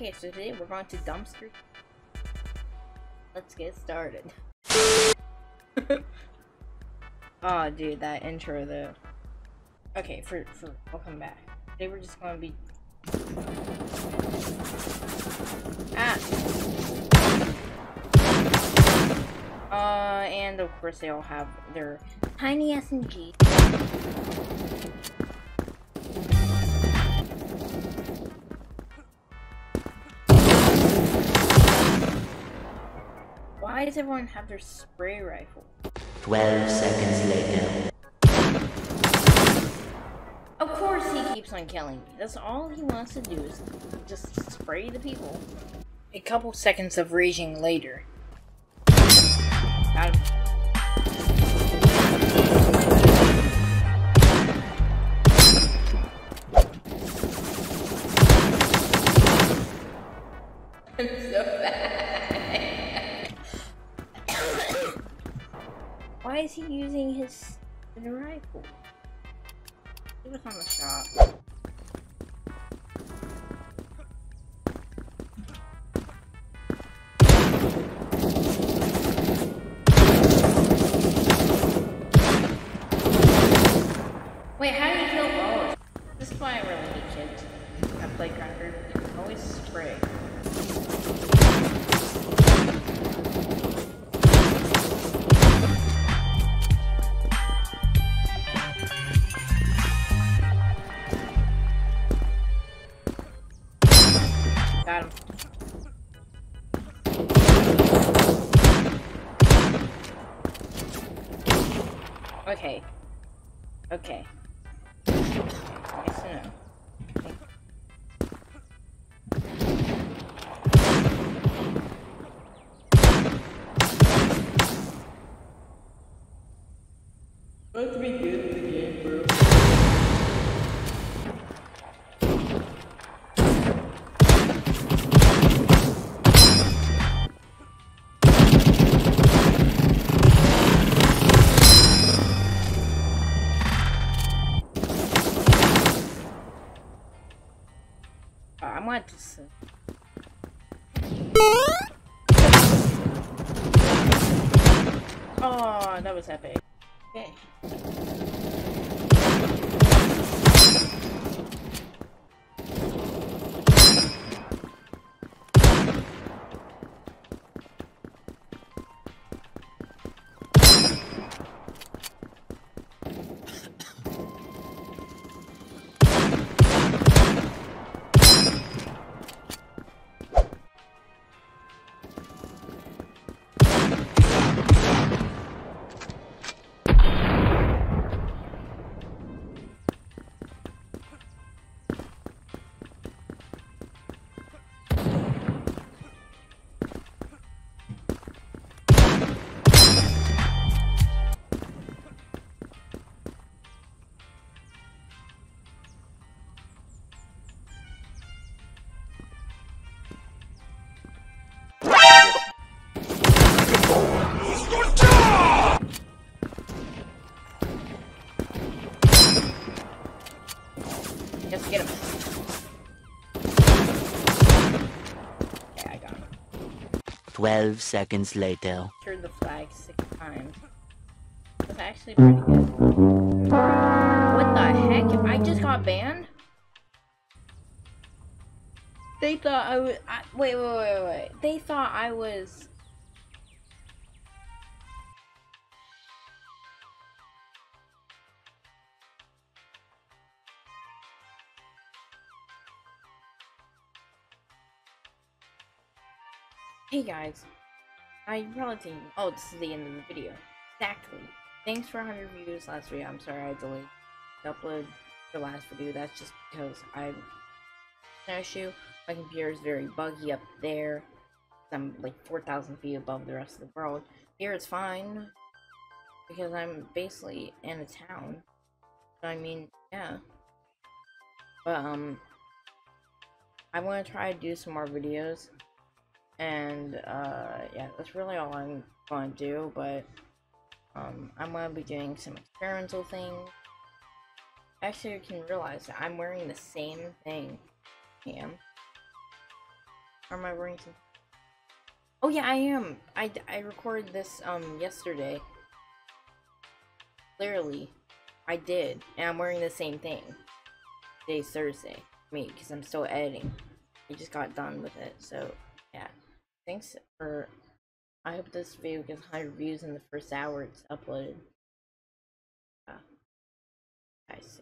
Okay, so today we're going to dumpster. Let's get started. oh, dude, that intro though. Okay, for for welcome back. Today we're just gonna be. Ah. Uh, and of course they all have their tiny SMG. Why does everyone have their spray rifle? 12 seconds later. Of course he keeps on killing me. That's all he wants to do is just spray the people. A couple seconds of raging later. Got him. I'm so bad. Why is he using his rifle? He was on the shop. Got him. Okay. Okay. Nice to know. Let's be good Just. Oh, that was epic. Okay. 12 seconds later. The flag six times. That's actually. What the heck? I just got banned? They thought I was. I, wait, wait, wait, wait. They thought I was. Hey guys, I probably oh, this is the end of the video. Exactly. Thanks for 100 views last week. I'm sorry I delayed upload the last video. That's just because I'm an issue. My computer is very buggy up there. I'm like 4,000 feet above the rest of the world. Here it's fine because I'm basically in a town. So, I mean, yeah. But um, I want to try to do some more videos and uh, yeah, that's really all I'm going to do. But um, I'm going to be doing some experimental things. Actually, you can realize that I'm wearing the same thing. I am. Or am I wearing some? Oh yeah, I am. I, I recorded this um yesterday. Clearly, I did, and I'm wearing the same thing. Today's Thursday. Me, because I'm still editing. I just got done with it, so. Thanks for. I hope this video gets 100 views in the first hour it's uploaded. Yeah. Guys.